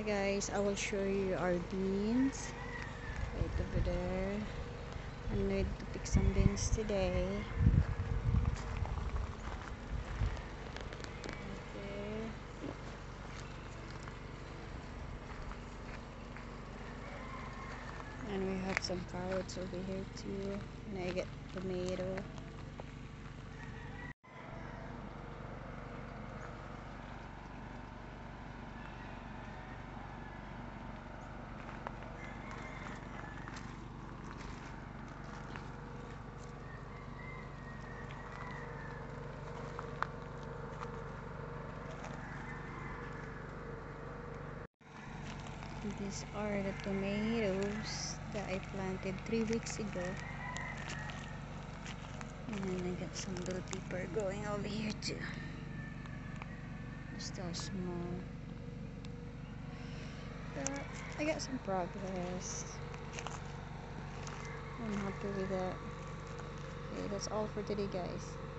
Hi guys, I will show you our beans. Right over there. I'm going to pick some beans today. Right. And we have some carrots over here too. And I get tomato. These are the tomatoes that I planted three weeks ago. And then I got some little pepper going over here too. Still small. But I got some progress. I'm happy with that. Okay, that's all for today guys.